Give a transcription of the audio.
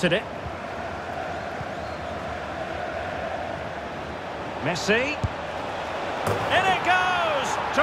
deflected. Messi. In it goes to